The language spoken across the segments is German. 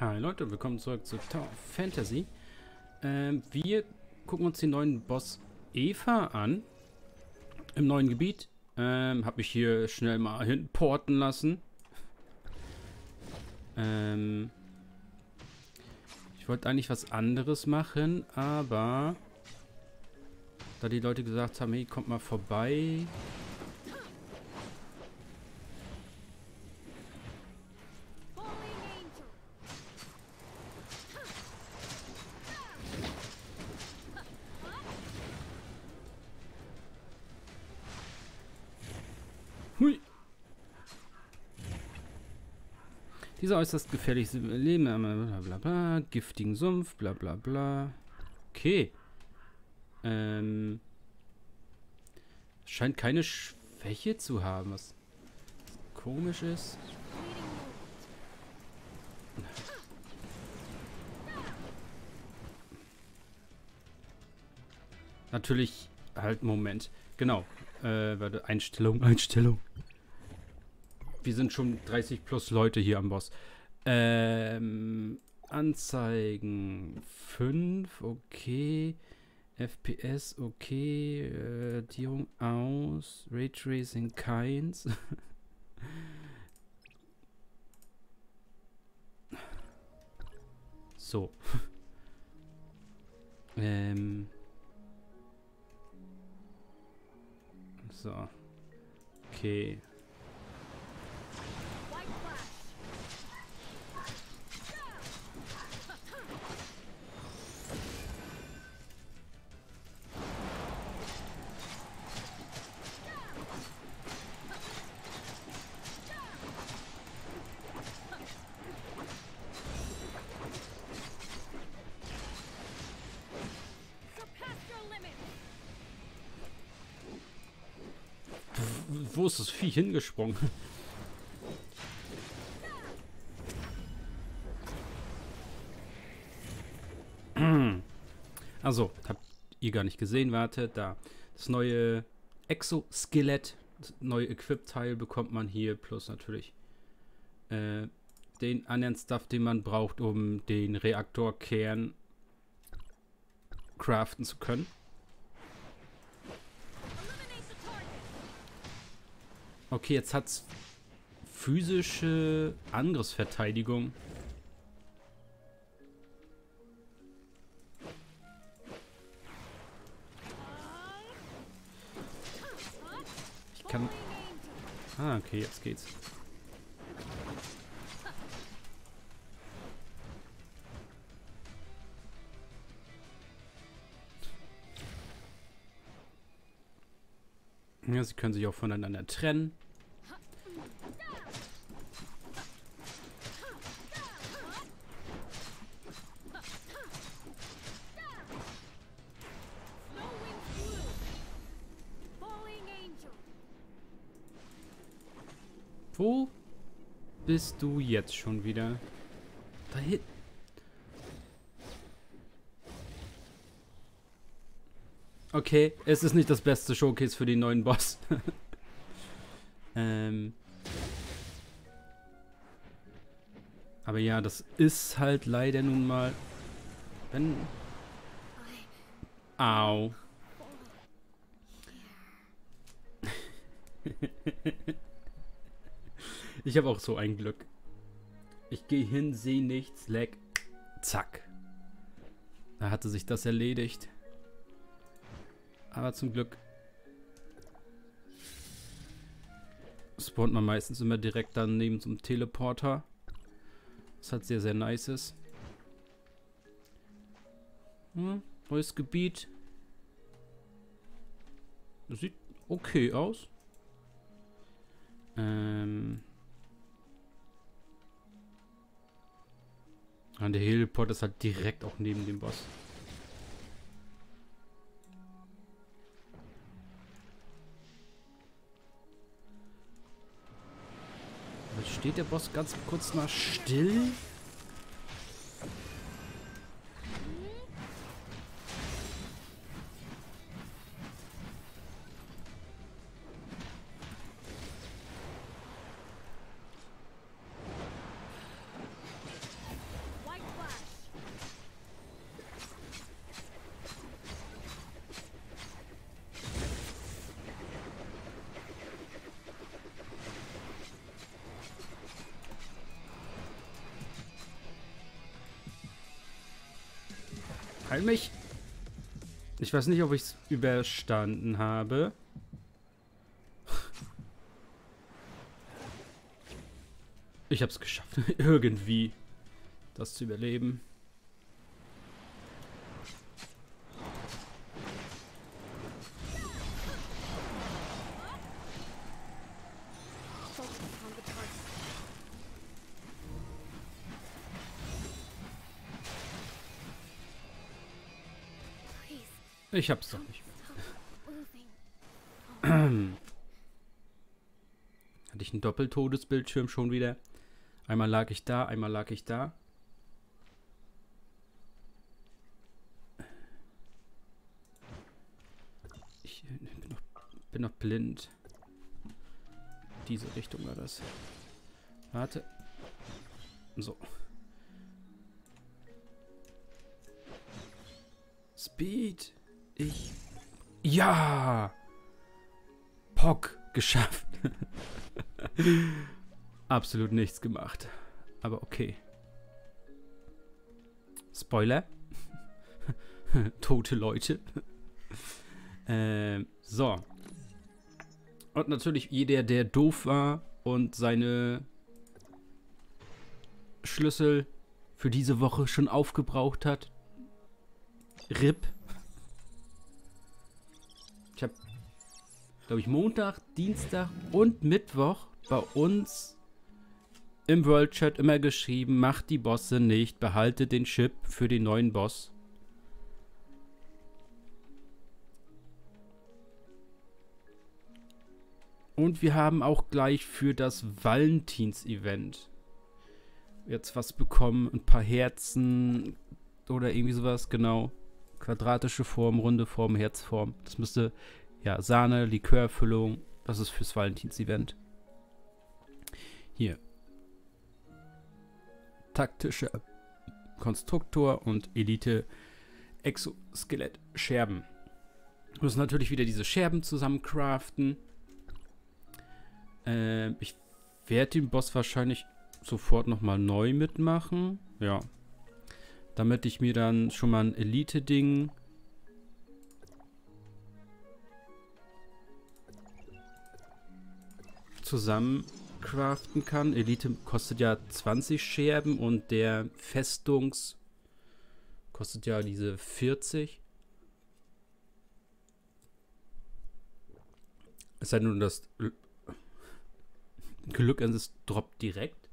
Hi Leute, willkommen zurück zu Tower Fantasy. Ähm, wir gucken uns den neuen Boss Eva an. Im neuen Gebiet. Ähm, hab mich hier schnell mal hinporten lassen. Ähm, ich wollte eigentlich was anderes machen, aber da die Leute gesagt haben, hey, kommt mal vorbei, Dieser äußerst gefährliche Leben, bla bla bla, giftigen Sumpf, bla bla bla. Okay. Ähm. Scheint keine Schwäche zu haben, was komisch ist. Natürlich halt Moment. Genau. Äh, warte, Einstellung, Einstellung. Wir sind schon 30 plus Leute hier am Boss. Ähm, Anzeigen 5, okay. FPS, okay. Äh, Dierung aus. Raytracing keins. so. ähm. So. Okay. Wo ist das Vieh hingesprungen? Also, habt ihr gar nicht gesehen, warte, da. Das neue Exoskelett, das neue Equip-Teil bekommt man hier, plus natürlich äh, den anderen Stuff, den man braucht, um den Reaktorkern craften zu können. Okay, jetzt hat's physische Angriffsverteidigung. Ich kann... Ah, okay, jetzt geht's. Ja, sie können sich auch voneinander trennen. Du jetzt schon wieder? Da hinten. Okay, es ist nicht das beste Showcase für den neuen Boss. ähm. Aber ja, das ist halt leider nun mal... Wenn... Au. ich habe auch so ein Glück. Ich gehe hin, sehe nichts, leck, zack. Da hatte sich das erledigt. Aber zum Glück spawnt man meistens immer direkt dann neben so einem Teleporter. Was halt sehr, sehr nice. Hm, neues Gebiet. Das sieht okay aus. Ähm. Und der Heliport ist halt direkt auch neben dem Boss. Steht der Boss ganz kurz mal still? Heil mich! Ich weiß nicht, ob ich es überstanden habe. Ich habe es geschafft, irgendwie das zu überleben. Ich hab's doch nicht. Hatte ich einen Doppeltodesbildschirm schon wieder? Einmal lag ich da, einmal lag ich da. Ich bin noch, bin noch blind. Diese Richtung war das. Warte. So. Speed. Ich. Ja! Pock geschafft. Absolut nichts gemacht. Aber okay. Spoiler. Tote Leute. ähm, so. Und natürlich jeder, der doof war und seine Schlüssel für diese Woche schon aufgebraucht hat. RIP. Glaube ich, Montag, Dienstag und Mittwoch bei uns im World Chat immer geschrieben, macht die Bosse nicht, behalte den Chip für den neuen Boss. Und wir haben auch gleich für das Valentins-Event jetzt was bekommen. Ein paar Herzen oder irgendwie sowas, genau. Quadratische Form, runde Form, Herzform. Das müsste, ja, Sahne, Likörfüllung. Das ist fürs Valentins-Event. Hier, taktischer Konstruktor und Elite Exoskelett Scherben. Wir müssen natürlich wieder diese Scherben zusammen craften. Äh, ich werde den Boss wahrscheinlich sofort nochmal neu mitmachen. Ja. Damit ich mir dann schon mal ein Elite-Ding zusammen craften kann. Elite kostet ja 20 Scherben und der Festungs kostet ja diese 40. Es sei nur das Glück es droppt direkt.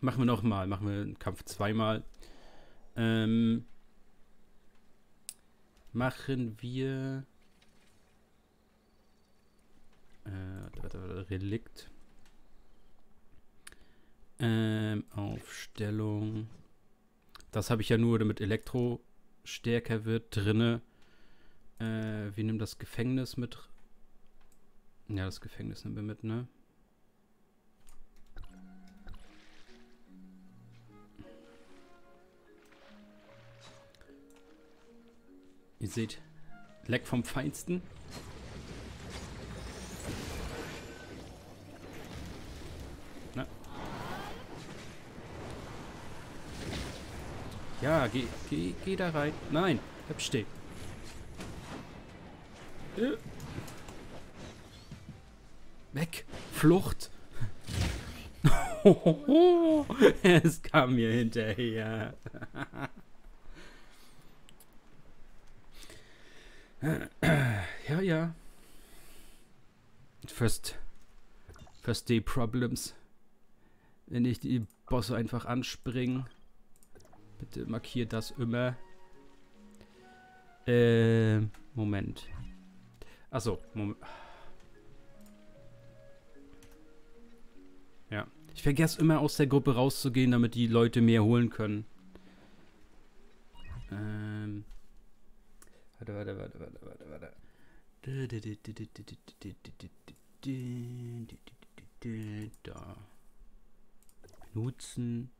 Machen wir nochmal. Machen wir einen Kampf zweimal. Ähm, machen wir äh, Relikt. Ähm, Aufstellung. Das habe ich ja nur, damit Elektro stärker wird, drinne. Äh, wir nehmen das Gefängnis mit. Ja, das Gefängnis nehmen wir mit, ne? Ihr seht, Leck vom Feinsten. Ja, geh, geh, geh da rein. Nein, bleib stehen. Äh. Weg. Flucht. es kam mir hinterher. ja, ja. First, first day problems. Wenn ich die Bosse einfach anspringen. Bitte markiert das immer. Äh, Moment. Achso, Moment. Ja. Ich vergesse immer aus der Gruppe rauszugehen, damit die Leute mehr holen können. Ähm. Warte, warte, warte, warte, warte, warte. Da. Nutzen.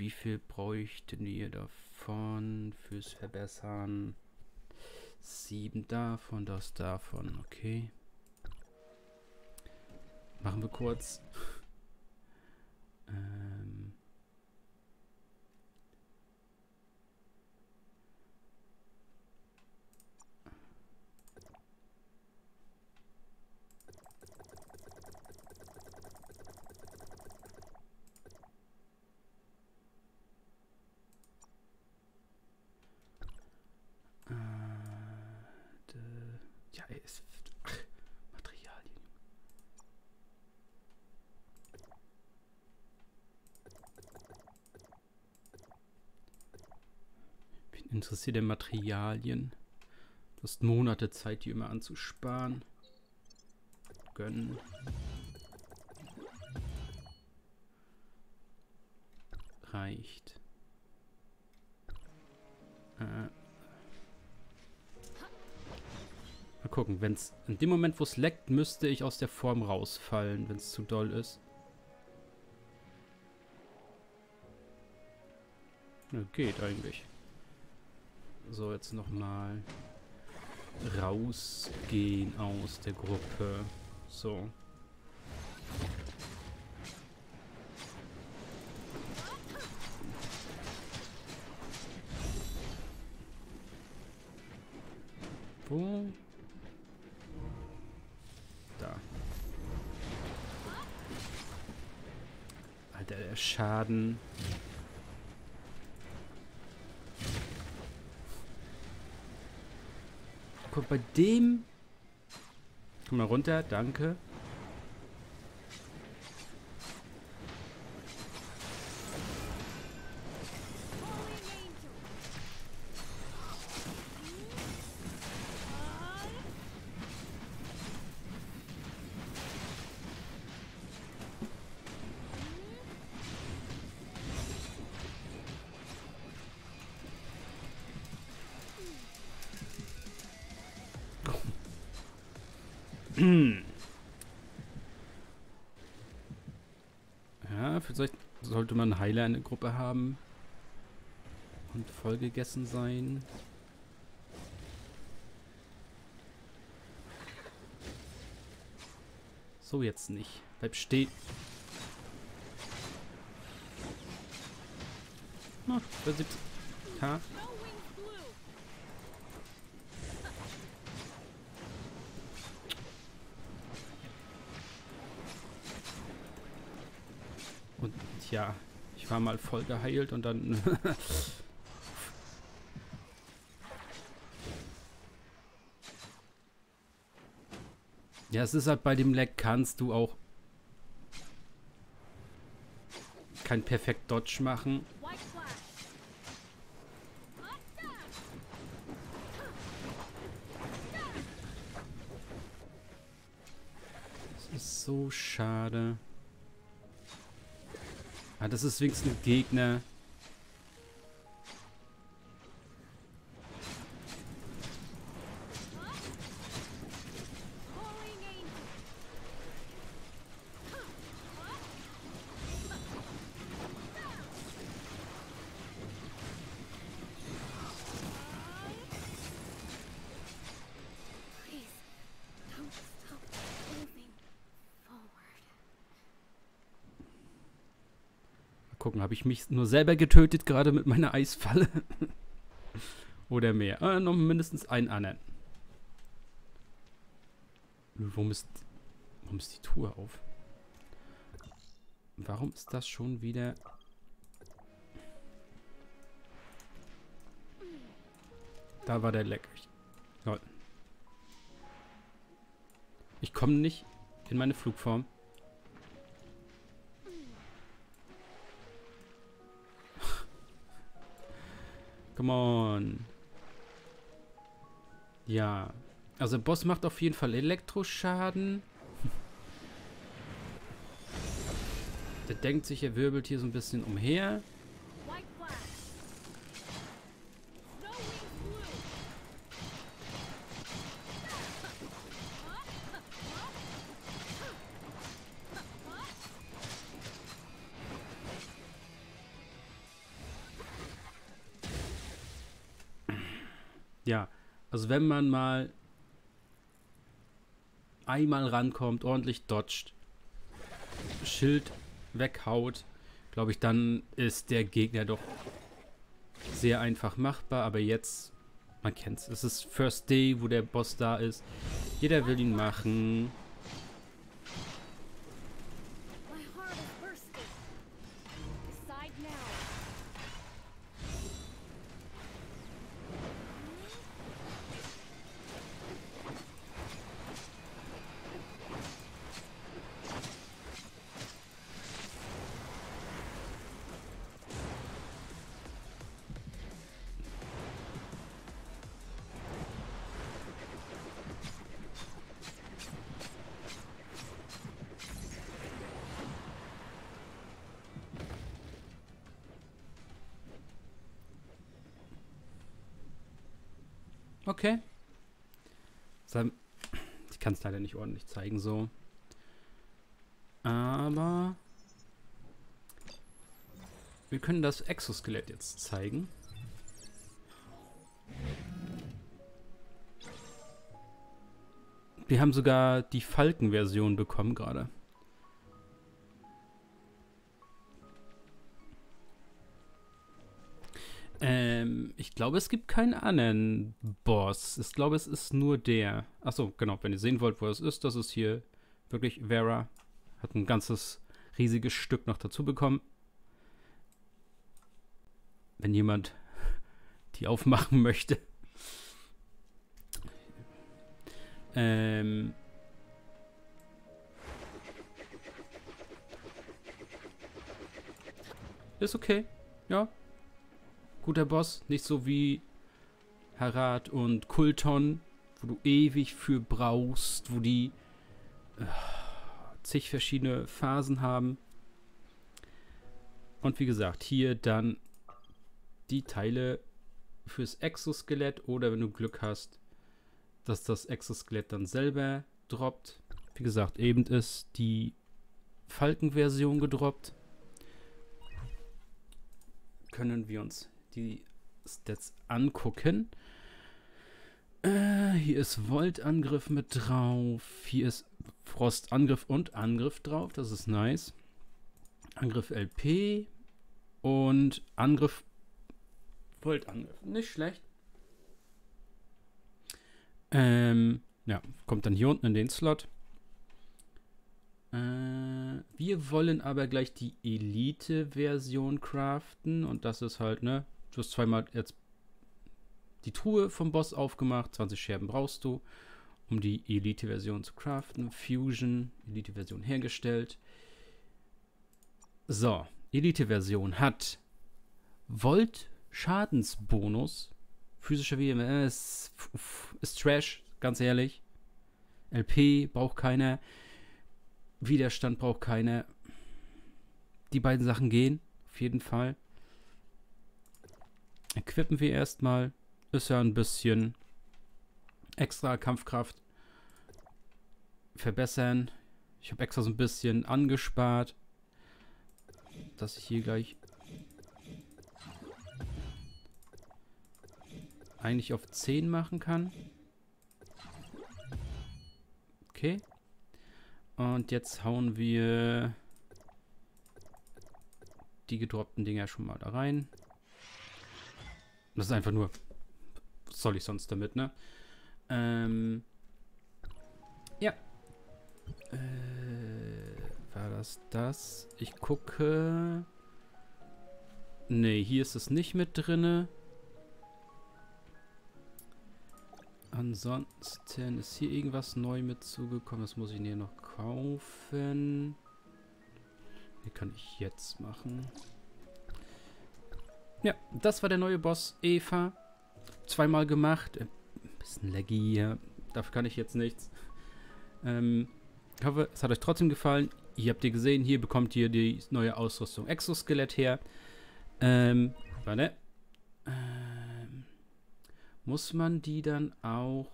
Wie viel bräuchten wir davon fürs Verbessern? Sieben davon, das davon, okay. Machen wir kurz. ähm Interessiert der Materialien. Du hast Monate Zeit, die immer anzusparen. Gönnen. Reicht. Äh. Mal gucken, wenn es in dem Moment, wo es leckt, müsste ich aus der Form rausfallen, wenn es zu doll ist. Geht eigentlich. So, jetzt nochmal rausgehen aus der Gruppe. So. Wo? Da. Alter, der Schaden. Guck, bei dem... Komm mal runter, danke. Ja, vielleicht sollte man Heiler in der Gruppe haben. Und vollgegessen sein. So jetzt nicht. Bleib stehen. Na, 70k. ja. Ich war mal voll geheilt und dann... ja, es ist halt bei dem Leck kannst du auch kein perfekt Dodge machen. Das ist so schade. Ah, das ist wenigstens ein Gegner. Gucken, habe ich mich nur selber getötet gerade mit meiner Eisfalle? Oder mehr? Äh, noch mindestens einen anderen. Warum ist, warum ist die Tour auf? Warum ist das schon wieder... Da war der Leck. Ich komme nicht in meine Flugform. Come on. Ja. Also Boss macht auf jeden Fall Elektroschaden. Der denkt sich, er wirbelt hier so ein bisschen umher. Also wenn man mal einmal rankommt, ordentlich dodgt, Schild weghaut, glaube ich, dann ist der Gegner doch sehr einfach machbar. Aber jetzt, man kennt's, es ist First Day, wo der Boss da ist. Jeder will ihn machen. Okay. Ich kann es leider nicht ordentlich zeigen, so. Aber wir können das Exoskelett jetzt zeigen. Wir haben sogar die Falken-Version bekommen gerade. Ich glaube, es gibt keinen anderen Boss. Ich glaube, es ist nur der. Achso, genau. Wenn ihr sehen wollt, wo es ist, das ist hier wirklich Vera. Hat ein ganzes riesiges Stück noch dazu bekommen. Wenn jemand die aufmachen möchte. Ähm. Ist okay. Ja, guter Boss. Nicht so wie Harat und Kulton, wo du ewig für brauchst, wo die äh, zig verschiedene Phasen haben. Und wie gesagt, hier dann die Teile fürs Exoskelett oder wenn du Glück hast, dass das Exoskelett dann selber droppt. Wie gesagt, eben ist die Falken-Version gedroppt. Können wir uns die Stats angucken. Äh, hier ist Voltangriff mit drauf. Hier ist Frostangriff und Angriff drauf. Das ist nice. Angriff LP und Angriff Voltangriff. Nicht schlecht. Ähm, ja, kommt dann hier unten in den Slot. Äh, wir wollen aber gleich die Elite-Version craften. Und das ist halt, ne? Du hast zweimal jetzt die Truhe vom Boss aufgemacht. 20 Scherben brauchst du, um die Elite-Version zu craften. Fusion, Elite-Version hergestellt. So, Elite-Version hat Volt-Schadensbonus. Physischer WMS ist Trash, ganz ehrlich. LP braucht keiner. Widerstand braucht keiner. Die beiden Sachen gehen, auf jeden Fall. Equippen wir erstmal. Ist ja ein bisschen extra Kampfkraft verbessern. Ich habe extra so ein bisschen angespart, dass ich hier gleich eigentlich auf 10 machen kann. Okay. Und jetzt hauen wir die gedroppten Dinger schon mal da rein. Das ist einfach nur, was soll ich sonst damit, ne? Ähm, ja. Äh, war das das? Ich gucke. Ne, hier ist es nicht mit drinne. Ansonsten ist hier irgendwas neu mit zugekommen. Das muss ich hier noch kaufen. Hier kann ich jetzt machen. Ja, das war der neue Boss, Eva. Zweimal gemacht. Ein bisschen laggy hier. Dafür kann ich jetzt nichts. Ähm, ich hoffe, es hat euch trotzdem gefallen. Hier habt ihr gesehen, hier bekommt ihr die neue Ausrüstung Exoskelett her. Ähm, warte. Ähm, muss man die dann auch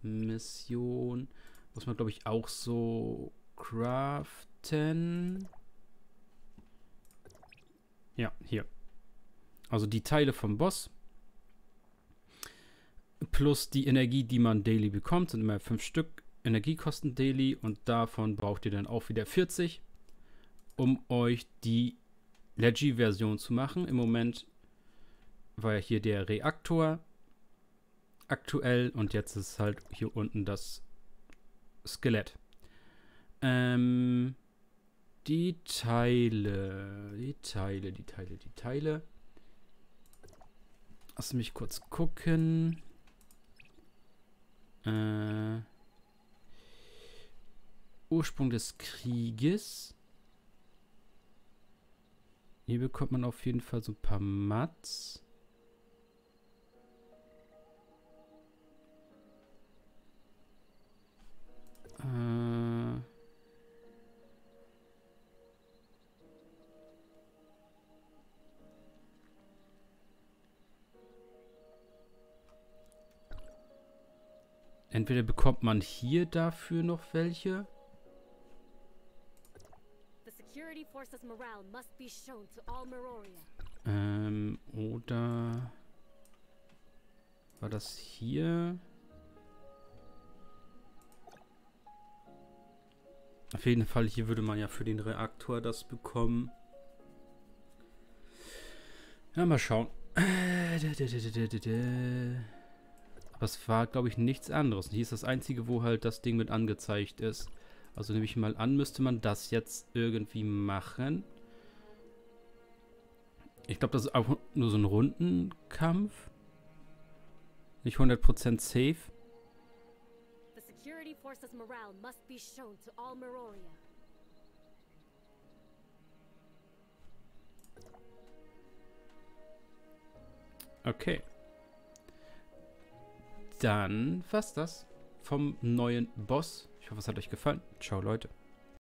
Mission, muss man glaube ich auch so craften? Ja, hier. Also die Teile vom Boss plus die Energie, die man daily bekommt, sind immer fünf Stück Energiekosten daily und davon braucht ihr dann auch wieder 40, um euch die Legi-Version zu machen. Im Moment war ja hier der Reaktor aktuell und jetzt ist halt hier unten das Skelett. Ähm, die Teile, die Teile, die Teile, die Teile. Lass mich kurz gucken. Äh, Ursprung des Krieges. Hier bekommt man auf jeden Fall so ein paar Mats. Entweder bekommt man hier dafür noch welche. Ähm, oder war das hier? Auf jeden Fall, hier würde man ja für den Reaktor das bekommen. Ja, mal schauen. Es war, glaube ich, nichts anderes. Hier ist das Einzige, wo halt das Ding mit angezeigt ist. Also nehme ich mal an, müsste man das jetzt irgendwie machen. Ich glaube, das ist auch nur so ein Rundenkampf. Nicht 100% safe. The security forces morale must be shown to all Meroria. Okay. Dann war's das vom neuen Boss. Ich hoffe, es hat euch gefallen. Ciao, Leute.